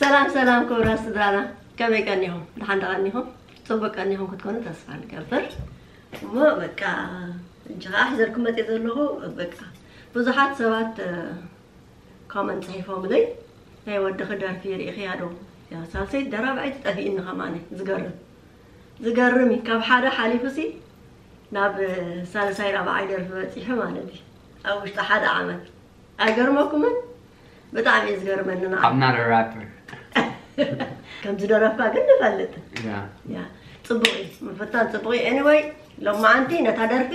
ሰላም ሰላም ክቡራት ስድራና ከመይ ቀኒኹም ድሓን ደቐኒኹም ፅቡቅ ቀኒኹም ክትኮኑ ተስፋ ንገብር እሞ በቃ እንጂ ከዓ ሒዘልኩም መፅእ ዘለኹ በቃ ብዙሓት ሰባት ኮመንት ፅሒፎምለይ ናይ ወድኺ ደርፊ ርኢኽያ ዶ ሳልሰይ ደራብዓይቲ ጠፊእኒ ኸማኒ ዝገርም ዝገርም ካብ ሓደ ሓሊፉሲ ናብ ሳልሳይ ራብዓይ ደርፊ በፂሑ ማለት እዩ። ኣብ ውሽጢ ሓደ ዓመት። ኣይገርመኩምን? እዩ ዝገርመኒ ንዓ I'm. ከም ዝደረፍካ ግን ንፈልጥ Yeah. ያ ፅቡቅ እዩ ምፍታን ፅቡቅ እዩ ኤኒወይ ሎማዓንቲ ነታ ደርፊ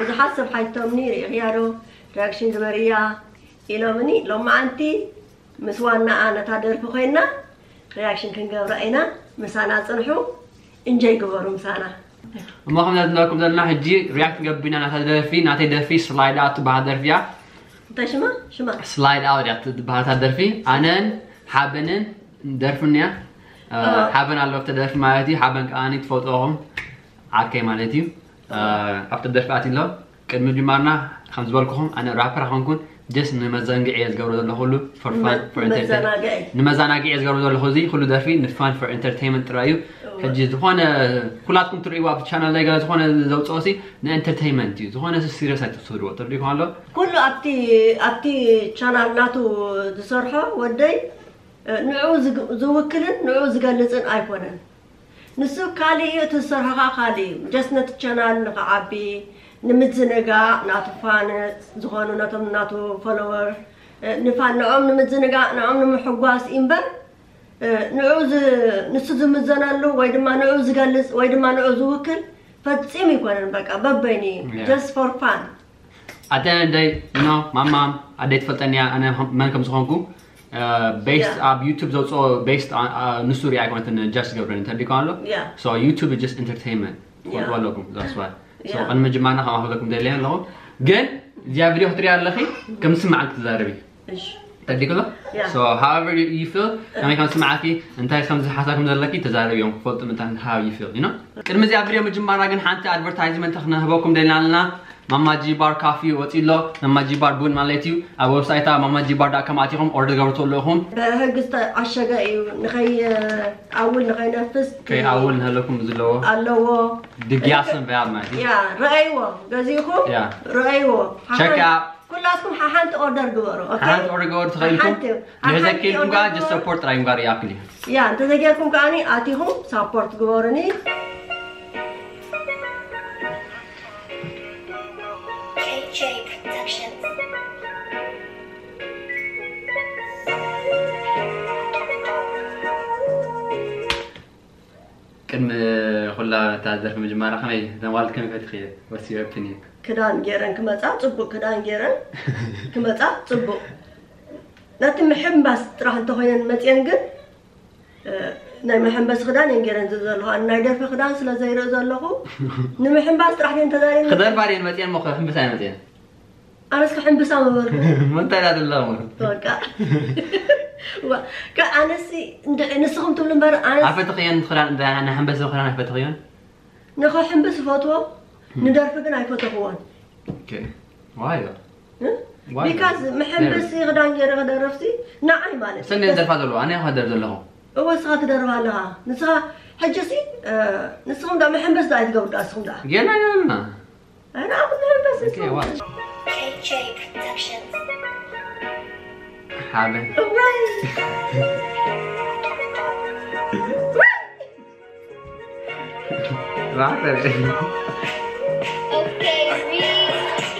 ብዙሓት ሰብ ሓይቶምኒ ርኢኽያ ዶ ሪያክሽን ዝበርያ ኢሎምኒ ሎማዓንቲ ምስ ዋናኣ ነታ ደርፊ ኮይና ሪያክሽን ክንገብራ ኢና ምሳና ፅንሑ እንጀይ ግበሩ ምሳና እሞ ከም ዝነበርኩም ዘለና ሕጂ ሪያክት ገቢና ናታ ደርፊ ናተይ ደርፊ ስላይድ ኣውት ትበሃል ደርፊ እያ እንታይ ሽማ ሽማ ስላይድ ኣውት እያ ትበሃል እታ ደርፊ ኣነን ሓበንን ደርፍን እያ ሓበን ኣለዎ ኣብቲ ደርፊ ማለት እዩ ሓበን ከዓኒ ትፈልጥዎም ዓርከይ ማለት እዩ ኣብቲ ደርፊ ኣትሎ ቅድሚ ጅማርና ከም ዝበልክኹም ኣነ ራፐር ኮንኩን ጀስ ንመዘንግዒ እየ ዝገብሮ ዘለኹ ኩሉ for fun, for entertainment. መዘናግዒ ንመዘናግዒ እየ ዝገብሮ ዘለኹ እዚ ኩሉ ደርፊ ንፋን ፎር ኤንተርቴይንመንት ጥራይ እዩ ሕጂ ዝኾነ ኩላትኩም ትርእይዎ ኣብ ቻናል ላይ ገለ ዝኾነ ዘውፅኦ ሲ ንኤንተርቴይንመንት እዩ ዝኾነ ሲሪየስ ኣይትወስድዎ ትሪኢኩም ኣሎ ኩሉ ኣብቲ ኣብቲ ቻናል ናቱ ዝሰርሖ ወደይ ንዑ ዝውክልን ንዑ ዝገልፅን ኣይኮነን ንሱ ካሊእ እዩ እቲ ካሊእ እዩ። ጀስ ነቲ ቻናል ንክዓቢ ንምዝንጋዕ ናቱ ፋን ዝኾኑ ነቶም ናቱ ፎሎወር ንዖም ንምዝንጋዕ ንዖም ንምሕጓስ እዩ እምበር ንሱ ዝምዘነሉ ወይ ድማ ንዑ ዝገልፅ ወይ ድማ ንዑ ዝውክል ፈፂም ይኮነን። በቃ በበይኒ እዩ. ጀስ ፎር ፋን። ኣተ ደይ ኖ ማማም ኣደይ ትፈልጠኒ ኣነ መን ከም ዝኾንኩ Uh, based yeah. um, YouTube's also based on uh, نسوري عقب مثلا جالس قبل انت اللي قالوا yeah. So YouTube is just entertainment. Yeah. لكم that's why. So أنا من جمعنا ها هذا لكم دليل لو قال جا فيديو حتري على أخي كم نسمع عنك تزاربي إيش؟ تدي كله؟ So however you feel كم كم سمعكي انت خمسة حساكم دلكي تزاربي يوم. فوت انت how you feel you know كلمة زي فيديو من جمعنا قن حانت advertisement أخنا هبوكم دليل لنا. ماماجي بار كافي وتيلا ماماجي بار بون مالتيو أو ويب سايتا ماماجي بار داكم عتيهم أوردر قبرتوا لهم بهجست عشقة إيو نخي أول نخي نفس كي أول نهلكم زلوا اللوا دقياسن بعد ما يا رأيوا جزيكم يا رأيوا check out. كلاسكم حانت اوردر قبرو أوكي حانت اوردر قبرو تخيلكم لهذاكيكم قاعد جسبورت رايم قاري ياكلي يا انت ذاكيكم قاني اتيهم سبورت قبرني J Productions. كم خلا تعذر في مجمارة خمي نوال كم فتخية وسيو ابتنيك كدان جيران كم أتعب تبو كدان جيران. كم أتعب تبو. ناتي محب بس تراح انت هين متين جد ናይ መሐንበሲ ክዳን እየን ገይረን ዝእ ዘለኹ ኣነ ናይ ደርፊ ክዳን ስለ ዘይርኢ ዘለኹ ንምሕምባስ ጥራሕ ደን ተዛሪብኒ ክደር ባርየን መፅአን ሞ ሕምብሳ መፅአን ኣነስ ክሕምብሳ መበልኩ ምንታይ ዳ ዘለኹ በቃ ዋ፣ ከ- ኣነሲ እንድ- ንስኹም ትብሉ እምበር ኣነስ ኣይፈትኽየን ክዳን ናይ ሕምበሲ ክዳን ኣይፈትኽየን ንኽሕምብስ ይፈትዎ ንደርፊ ግን ኣይፈተኽዎን ዋይ Why? ቢካዝ መሐንበሲ ክዳን ገይረ ክደርፍሲ ንዓይ ማለት እዩ ሰኒ ዘርፋ ዘለዎ ኣነ ክደር ዘለኹ وسخة كدروا لها نسخة حجسي نسخهم دا محن بس دا يتقول دا سخهم دا يلا يلا أنا أخذ محن بس أوكي واضح حابة Okay,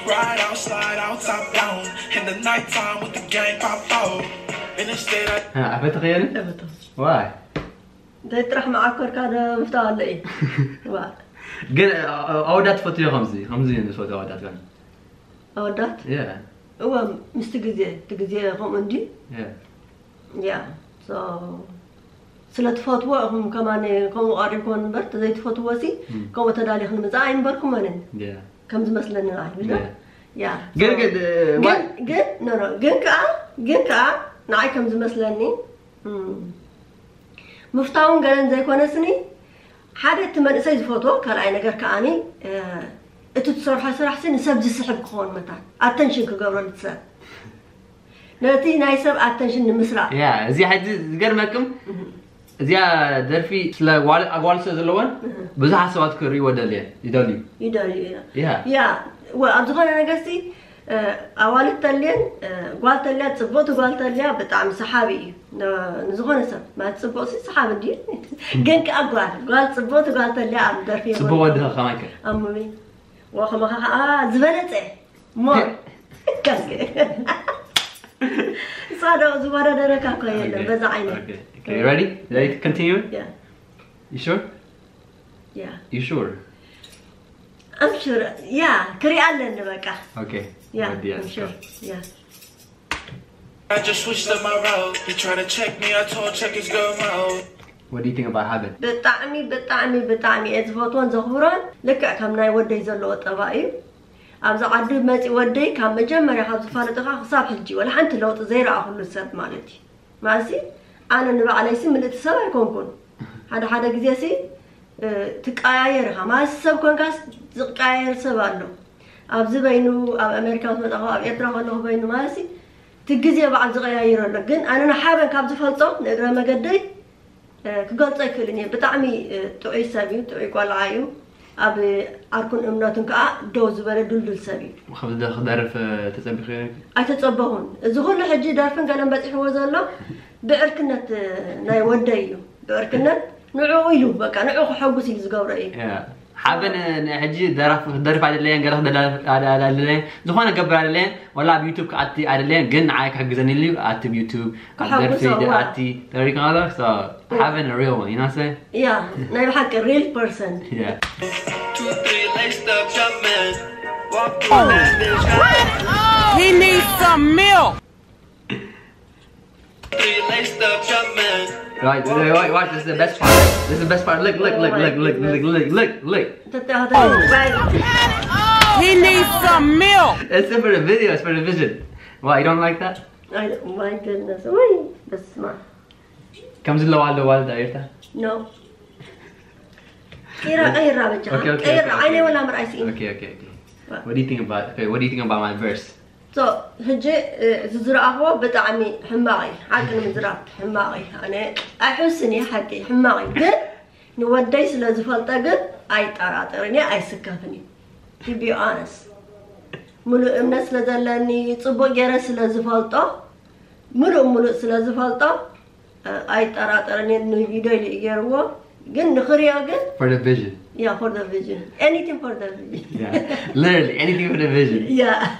Ride out, slide out, top down. In the nighttime with the gang pop out. In the state of ኣይፈትኽየን ዋይ እንታይ ጥራሕ መዓኮርካ ዶ ምፍታ ኣሎ እዩ ዋ ግን ኣወዳት ትፈትዮ ከምዚ ከምዚ ንፈትዮ ኣወዳት ግን ኣወዳት እወ ምስቲ ግዜ እቲ ግዜ ከምኡ እንዲ ያ ሶ ስለ ትፈትዎ እኹም ከማነ ከምኡ ቀሪብኮን እምበር ተዘይትፈትዎ ሲ ከምኡ ተዳሊኹ ንምፃእ ኣይንበርኩመንን ከም ዝመስለኒ ንዓይ ያ ግን ግን ግን ግን ኖ ኖ ግን ከዓ ግን ከዓ ንዓይ ከም ዝመስለኒ እም፣ ምፍታውን ገለን ዘይኮነስኒ ሓደ እቲ መንእሰይ ዝፈትዎ ካልኣይ ነገር ከዓኒ እ፣ እቲ ትሰርሖ ስራሕ ሲ ንሰብ ዝስሕብ ክኸውን መታት ኣተንሽን ክገብረሉ እቲ ሰብ ነቲ ናይ ሰብ ኣተንሽን ንምስራቅ ያ እዚ ሕዚ ዝገርመክም እዚኣ ደርፊ ስለ ጓል- ኣጓል ስለ ዘለወን ብዙሓት ሰባት ክርእይዎ ደልየን ይደልዩ ይደልዩ ኢና ያ ያ ወ- ኣብ ዝኾነ ነገርሲ ኣዋልድ ተልየን ጓል ተልያ ፅቡቕቲ ጓል ተልያ ብጣዕሚ ሰሓቢ እዩ ን- ንዝኾነ ሰብ ማለት ፅቡቅ ሲ ሰሓቢ እንዲ ግን ከዓ ጓል ጓል ፅቡቕቲ ጓል ተልያ ኣብ ደርፊ ፅቡቅ ወዲ ኸ ከማይ ከ ኣሙሚ ወኸመኸ ከዓ ዝበለፀ ሞር ካስገ ሳዶ ዝወዳደረካ እኮ የለን በዛ ዓይነት Okay. Okay, you ready? Ready to continue? ያ You sure? ያ You sure? I'm sure ያ ክሪኣ ኣለኒ በቃ Okay. ያ Good, yes, I'm sure. go. ያ I just switched up my route. They try to check me, I told checkers go mode. What do you think about habit? ብጣዕሚ ብጣዕሚ ብጣዕሚ እየ ዝፈትዎን ዘኽብሮን ልክዕ ከም ናይ ወደይ ዘለዎ ጠባ እዩ። ኣብዚ ዓዲ መፂ ወደይ ካብ መጀመርያ ካብ ዝፋለጥኻ ክሳብ ሕጂ ወላ ሓንቲ ለውጢ ዘይረኣኹሉ ሰብ ማለት እዩ። ማለሲ ኣነ ንባዕለይ ሲ ምልእቲ ሰብ ኣይኮንኩን። ሓደ ሓደ ግዜ ሲ ትቀያየር ኢኻ ማለት ሰብ ኮንካስ ዝቀያየር ሰብ ኣሎ ኣብ ዝበይኑ ኣብ ኣሜሪካ ዝመፃኹ ኣብ ኤርትራ ከለኹ በይኑ ማለት ትግዜ በዓል ዝቀያይሮ ኣሎ ግን ኣነ ንሓበን ካብ ዝፈልጦ ንእግረ መገደይ ክገልፆ ይክእልን እየ ብጣዕሚ ጥዑይ ሰብ እዩ ጥዑይ ቆልዓ እዩ ኣብ ዓርኩን እምነቱን ከዓ ደው ዝበለ ዱልዱል ሰብ እዩ ከምዚ ክደርፍ ተፀቢኺ ኣይተፀበኹን እዚ ኩሉ ሕጂ ደርፍን ገለን በፂሕዎ ዘሎ ብዕርክነት ናይ ወደይ እዩ ብዕርክነት ንዕኡ ኢሉ በቃ ንዕኡ ክሐጉስ ኢሉ ዝገብሮ እዩ Having a real one, you know what I'm saying? Yeah, ዩቱብ ክኣቲ ኣደለየን ግን ንዓይ He needs some milk. Three laced up, jump man. Right, wait, watch, this is the best part. This is the best part. Look, look, look, look, look, look, look, look, look. He needs some milk. It's for the video, it's for the vision. Why, you don't like that? I don't, my goodness. Wait, that's smart. كم زلة واحدة والدة عيرتها؟ No. أي الرابع Okay, okay. أي Okay, okay, okay. What do you think about? Okay, what do you think about my verse? ሕጂ እዚ ዝረኣኽቦ ብጣዕሚ ሕማቕ እዩ። ሓቂ ንምዝራብ ሕማቕ እዩ። ኣነ ኣይሕስን እየ ሓቂ ሕማቕ እዩ። ግን ንወደይ ስለ ዝፈልጠ ግን ኣይጠራጥርን እየ ኣይስከፍን እዩ be honest ሙሉእ እምነት ስለ ዘለኒ ፅቡቅ ገይረ ስለ ዝፈልጦ ሙሉእ ሙሉእ ስለ ዝፈልጦ ኣይጠራጠርን እየ። ንቪድዮ ኢሉ ገይርዎ Again, Korea again? For the vision. Yeah, for the vision. Anything for the vision. yeah. Literally, anything for the vision. Yeah.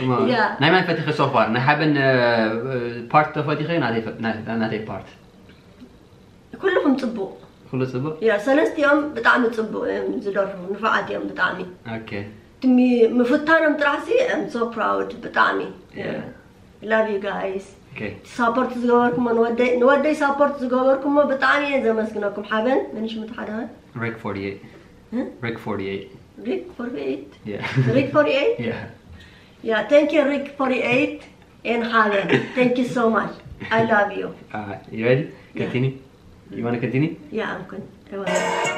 yeah. نعم الفاتحة so far. نحب part الفاتحة نعطي part. كلهم ፅቡቅ ኩሉ ፅቡቅ ያ ሰለስቲኦም ብጣዕሚ ፅቡቅ እዮም ዝደርፉ ንፉዓት እዮም ብጣዕሚ ምፍታኖም ጥራሕሲ ም ሶ ፕራውድ yeah love you guys ሳፖርት ዝገበርኩሞ ንወደይ ንወደይ ሳፖርት ዝገበርኩሞ ብጣዕሚ እየ ዘመስግነኩም ሓበን መንሽ ምት ሓደ ሪክ 48 Huh? ሪክ 48 ሪክ 48 yeah ሪክ 48 yeah ያ ታንክ ዩ ሪክ 48 ኤን ሓበን ታንክ ዩ ሶ ማች አይ ላቭ ዩ Alright, you ready? Continue. You want to continue? ያ እንኩን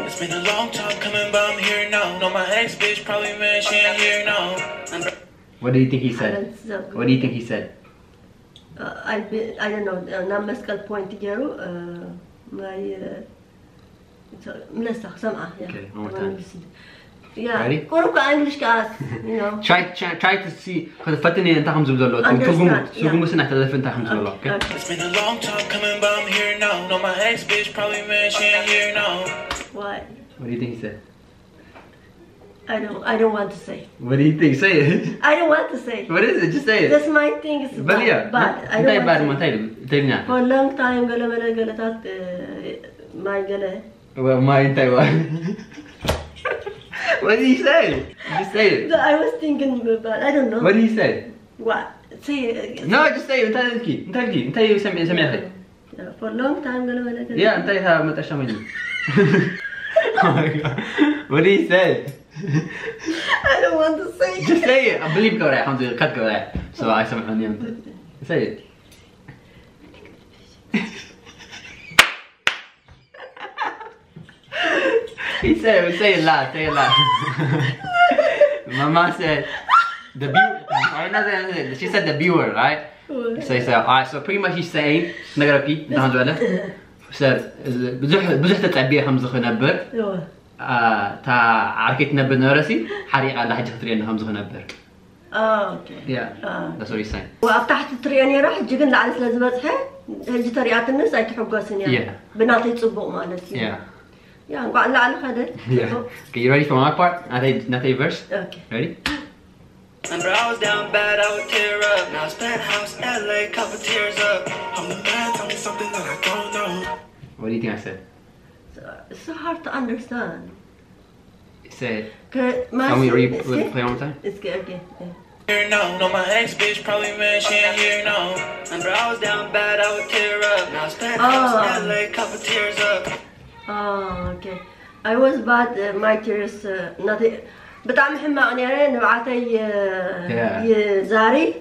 It's been a long time coming, but I'm here now. Know my ex bitch probably mad she ain't here now. What do you think he said? What do you think he said? I I don't know نمسك البوينت ديالو ماي ملصق سمعة Okay, one more time. Yeah. Ready? كورو انجلش كاس you know. Try try try to see خد فتني انت خمس بدلو تقوم تقوم بس نحتلف انت خمس بدلو okay. It's been a long time coming but I'm here now. Know my ex bitch probably man she ain't here now. What? What do you think he said? I don't. I don't want to say. What do you think? Say it. I don't want to say. What is it? Just say it. That's my thing. It's but bad. Yeah. But I don't want to say. It. For a long time, gala gala gala tat uh, my gala. Well, my Taiwan. what did he say? Just say it. I was thinking about. I don't know. What did he say? What? Say it. No, just say it. انت تبكي انت تبكي انت سمي سمي اخي. For a long time gala gala gala. Yeah, انت ما تشرب مني. Oh my god. What did he say? I don't want to say it. Just say it. I believe go right. Alhamdulillah. Cut go right. So I said knew it. Say it. he said it. Say it loud. Say it loud. Mama said the viewer. She said the viewer, right? So he said, alright. So pretty much he's saying. I'm فيه. نهضوا عليه. بزح بزح تتعب repeat, حمزة እታ ዓርኬት ትነብር ነበረሲ ሓሪቓ ላ ሕጂ ክትሪአኒ ከም ዝኽነብር ኦኬ Yeah, that's what he's saying. ኣብ ታሕቲ ትሪኦ ነራ ሕጂ ግን ላዕሊ ስለ ዝበፅሐ ሕጂ ተሪኣ ትንስ ኣይትሕጎስን እያ Yeah. ብናተይ ፅቡቕ ማለት እዩ Yeah. ያ እንኳዕ ላዕሊ ኸደ Yeah. Okay, you ready for my part? ናተይ ናተይ verse? ኦኬ Ready? Remember I was down bad, I would tear up. Now it's penthouse, LA, couple tears up. I'm the man, tell me something that I don't know. What do you think I said? It's so hard to understand. Say, Can can we re- play one more time? It's good, okay. yeah. Here now, know my ex bitch probably mad she ain't here now. Remember I was down bad, I would tear up. Now it's penthouse, Oh. LA, couple tears up. Oh, okay. I was bad, uh, my tears, uh, nothing. بطعم حماق نيري نبعتي Yeah. يزاري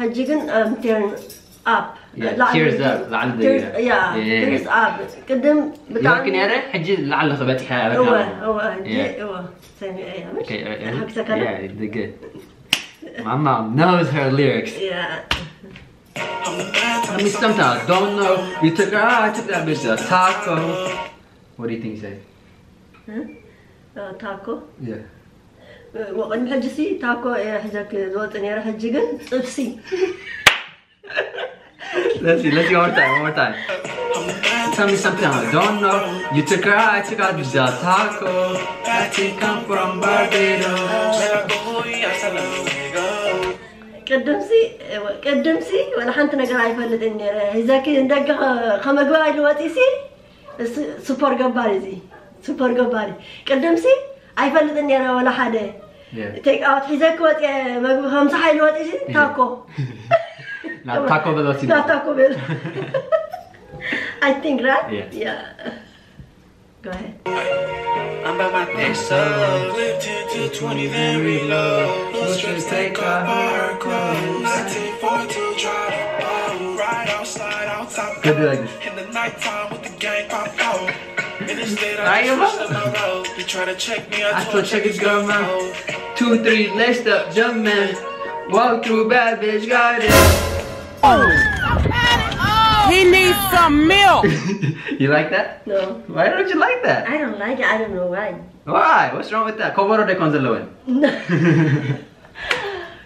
هجي كن um, turn up Yeah, لا، tears up, لعل the- tears, yeah, Yeah. tears up قدم بطعم يمكن يا ريت حجي لعل خبتها هو هو هجي Yeah. هو سامي ايه مش Okay, uh, هك uh, سكنة yeah, you did good. My mom knows her lyrics. yeah I'm the man, tell I me mean, something sometimes I don't know. You took her out, I took that bitch to a taco. What do you think, say? آه، تاكو Yeah. وقد حجي سي تاكو إيه، حجك زوت نيري هجي كن طبسي let's see, let's see one more time, one more time. Tell me something I don't know. You took her out, I took out the taco. I think I'm from Barbados. ቅድም ሲ ቅድም ሲ ወላ ሓንቲ ነገር ኣይፈልጥን ነይረ ሒዛኪ እንደገ ከመግባይ ልወፂ ሲ ሱፐር ገባሪ እዚ ሱፐር ገባሪ ቅድም ሲ ኣይፈልጥን ነይረ ወላ ሓደ ቴክ ኣውት ሒዘኪ ወፅየ መግቢ ከምሳሓይ ልወፂ ሲ ታኮ Na Taco Bell. I think, right? Yeah. yeah. Go ahead. I'm by my peso. Live to 20, then reload. No stress, take off our clothes. 19, 14, drive. right outside, outside. Be like this. In the nighttime with the gang pop out. I up. They try to check me, I told check his grandma. Two, three, next up, jump man. Walk through bad bitch, got it. He needs some milk. you like that? No. Why don't you like that? I don't like it. I don't know why. Why? What's wrong with that? Koboro de konzalowen.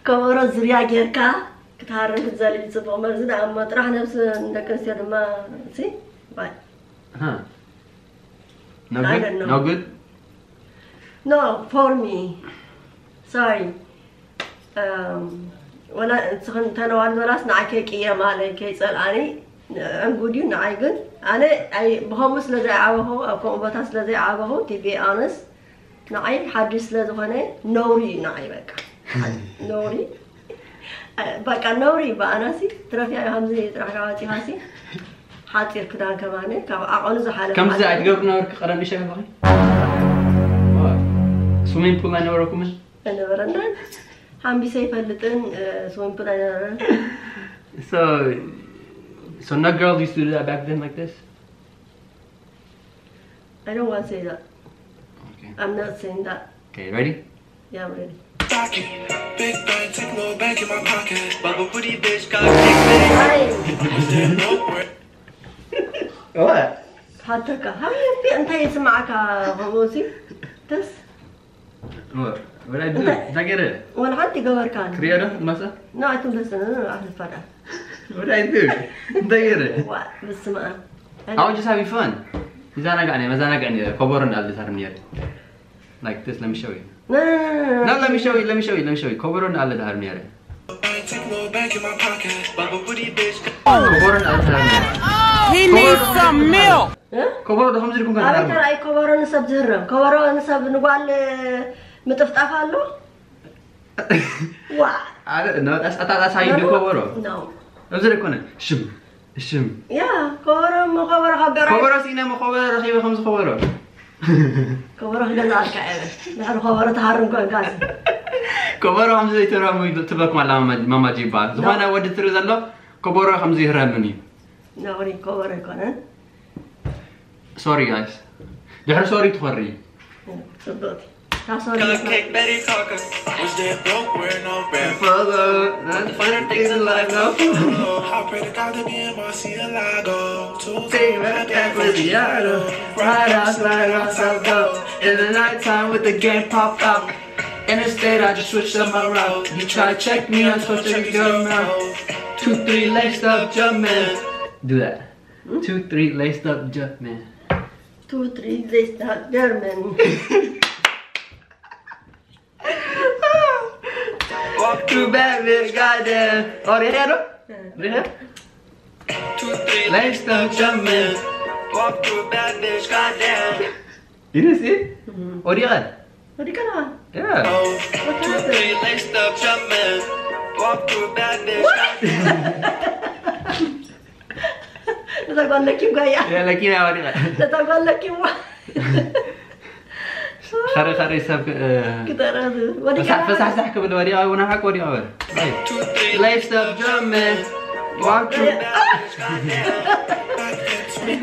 ከበሮ ዙርያ ጌርካ ክትሃርም ክትዘልል ፅቡቅ መርዚ ዳ እሞ ጥራሕ ነብሲ ደቂ ኣንስትዮ ድማ ሲ ዋይ Huh? No I good? don't know. No good? ኖ ፎር ሚ ሶሪ ወላ ንስኽን ተነዋል በላስ ንዓይ ከይቅየ ማለይ ከይፀልኣኒ ዕንጉድ እዩ ንዓይ ግን ኣነ ኣይ- ብከምኡ ስለ ዘይዓበኹ ኣብ ከምኡ ቦታ ስለ ዘይዓበኹ ቲቢ ኣነስ ንዓይ ሓዱሽ ስለ ዝኾነ ነውሪ እዩ ንዓይ በቃ ነውሪ በቃ ነውሪ በኣናሲ ትረፊያ ከምዚ ጥራሕካ ወፂኻሲ ሓፂር ክዳን ከማነ ካብ ዓቐኑ ዝሓለፈ كم زي تقرب نورك قرن ايش يا بغي؟ سومين Uh, so, so not girls used to do that back then like this? I don't want to say that. Okay. I'm not saying that. Okay, ready? Yeah, I'm ready. Big bang, techno bag in my pocket. Bubble booty bitch got big bang. What? حطك هاي في انت يسمعك هوسي تس What I do? Did I get it? When I had to go work on. Creator, masa? No, I don't listen. No, no, I just forgot. What I do? Did I get it? What? Listen, I was just having fun. Is that not Is that not gonna? Cover and all this are near. Like this. Let me show you. No, no, no, no. No, let me show you. Let me show you. Let me show you. Cover and all that are near. Cover and all that are near. He needs some milk. Koboron da hamzir kun kan أبي. ترى أي كبارو نسب زهرم كبارو نسب نقول متفتح له وا. That's I thought that's how you do koboro. No. Hamzir kun. Shum. Shum. يا كبارو مو كبارو خبر sina mo koboro khiba khams koboro. كبارو هذا زعلك أبدا نحن كبارو تهرم كون كاسي كبارو hamzir itara mo tibak mala mama jiba. Zwana wad tiru zallo. Koboro hamzir naurin. Sorry guys. They are sorry for me. Cupcake Betty was wearing no not the finer to God in the idol. Ride out, slide out, go. In the with the game pop out. In the state, I just switched up my route. You try to check me on Twitter, you're Two, three legs up, jumping do that. Hmm? Two, three, laced up German. Two, three, laced up German. Walk through Batman, goddamn. Oh, they had them? Two, three, laced up German. Walk through Batman, goddamn. You didn't see mm-hmm. it? Mm-hmm. What do you got? What do you got on? Yeah. Oh, what two, three, laced up German. Walk through Batman. bad bitch. ተጓለኪም ጋያ Yeah, like you know, what they had. ተጓለኪም خري خري سب ክተረዝ ወዲ فسح فسح سح قبل ودي وانا حق ودي اول Two, three, ليش تب جمل walk through bad bitch, goddamn.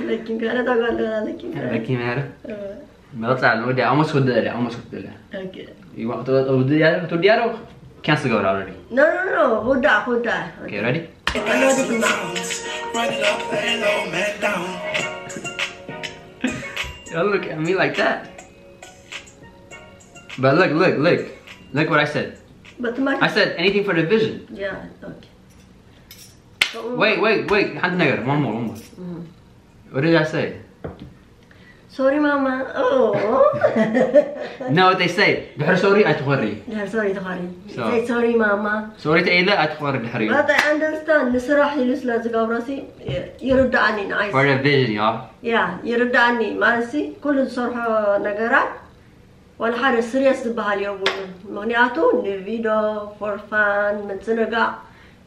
ለኪም ጋር ተጓለኪም like you know ما طلع ودي almost ودي له almost ودي له ኦኬ يوقت ودي له ودي له cancel go already ኖ ኖ ኖ ሁዳ ሁዳ Y'all up man down. Don't look at me like that. But look, look, look. Look what I said. But I said anything for the vision. Yeah, okay. Wait, wait, wait. One more, one more. Mm -hmm. What did I say? sorry mama. Oh. No they say دحر sorry اتغري دحر sorry تغري say sorry mama. Sorry تقيلة اتغري دحري but I understand نسرح يلوس لازق أبراسي يردعني نعيس for a vision يا yeah يردعني مالسي كل صرح نجارات ولا حاجة سيريس بحال يقول مغنياتو نفيدو فور فان من سنقع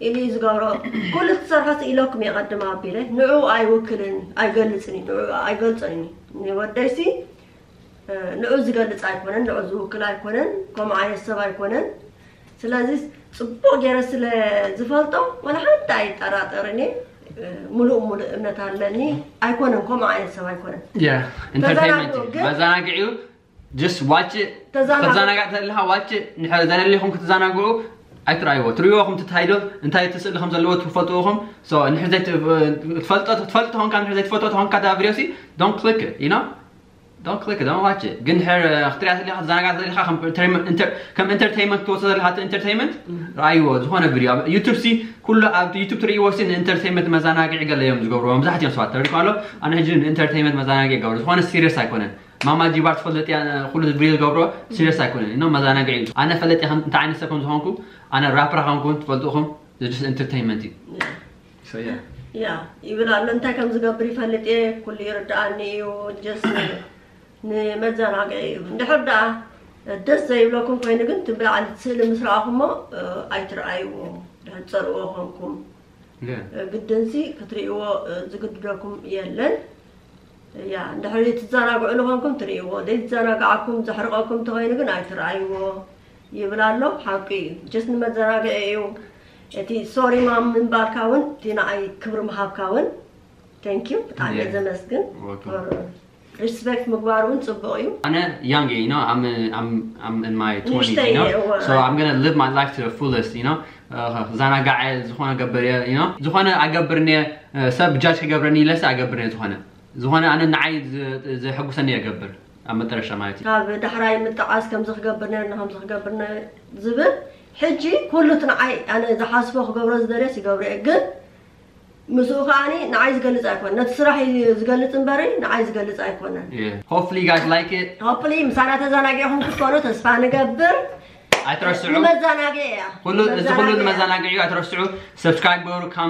إلي زقارو كل تصرحات إلوكم يقدم عبيله نعو أي وكلن أي قلتني نعو أي قلتني ወደይሲ ንዑ ዝገልፅ ኣይኮነን ንዑ ዝውክል ኣይኮነን ከምኡ ዓይነት ሰብ ኣይኮነን። ስለዚ ፅቡቅ ገይረ ስለ ዝፈልጦ ወላ ሓንቲ ኣይጠራጠርን ሙሉእ ሙሉእ እምነት ኣለኒ። ኣይኮነን ከምኡ ዓይነት ሰብ ኣይኮነን። መዘናግዒ ጅስ ዋጭ ተዘናጋዕ ተልሃ ዋጭ ንሕዘነለኹም ክትዘናግዑ تزانقعت لها watch it. نحن زين اللي هم تزانقعوا أترايو تريوهم تتهايدو انت تسأل لهم زلوت تفوتوهم so زي تفلتوا تفلتوا هون كان نحن زي تفوتوا هون كذا فيديوسي don't click it you know? Don't click it don't watch it. قن حر اخترعت اللي تزانقعت اللي خم انتر كم entertainment توصل لها entertainment? رايو هون فيديو يوتيوب سي كله اب يوتيوب تريو سين entertainment مزانقع ماما دي بارت فلتي أنا خلص بريل جبرو سيريس اكون انا مزانا قاعد أنا فلتي هم تاع نفس كون هونكو أنا رابر هم كنت فلتهم ذس انترتينمنت سو يا يا يبل أنا انت كم زغبري فلتي كل يرداني و جس ني مزانا قاعد نحدا دس زي لكم كاين كنت بلا على تسل مسراهم اي تر اي و نحترو هونكو قدنسي كتريو زغد بكم يلا ያ እንድሕሪ ትዘናግዑ ንኾንኩም ትርእይዎ ዘይትዘናግዓኩም ዘሕርቀኩም እንተኮይኑ ግን ኣይትረኣይዎ ይብል ኣሎ ሓቂ እዩ። ጀስ ንመዘናግዒ እዩ። እቲ ሶሪ ማም ምንባልካ እውን እቲ ንዓይ ክብሪ ምሃብካ እውን ቴንኪዩ ብጣዕሚ ዘመስግን። ሪስፔክት ምግባር እውን ፅቡቅ እዩ። ኣነ ያንግ ዩ ኖ ማይ ዝኾነ ገበር ዝኾነ ኣገብርኒ ሰብ ጃጅ ክገብረኒ ኢለስ ኣገብርኒ ዝኾነ ዝኾነ ኣነ ንዓይ ዘሐጉሰኒ የገብር ኣብ መጠረሻ ማለት እዩ ካብ ዳሕራይ ምጥዓስ ከምዚ ክገብር ነርና ከምዚ ክገብር ዝብል ሕጂ ኩሉ እቲ ንዓይ ኣነ ዝሓስቦ ክገብሮ ዝደልየስ ይገብሮ እየ ግን ምስኡ ከዓኒ ንዓይ ዝገልፅ ኣይኮነን ነቲ ስራሕ ዝገልፅ እምበሪ ንዓይ ዝገልፅ ኣይኮነን ሆፕሊ ጋዝ ላይክ ሆፕሊ ምሳና ተዘናጊዕኹም ክትኮኑ ተስፋ ንገብር ኣይትረስዑ መዘናጊዕ እያ እዚ ኩሉ ንመዘናጊዕ እዩ ኣይትረስዑ ሰብስክራይብ ገብሩ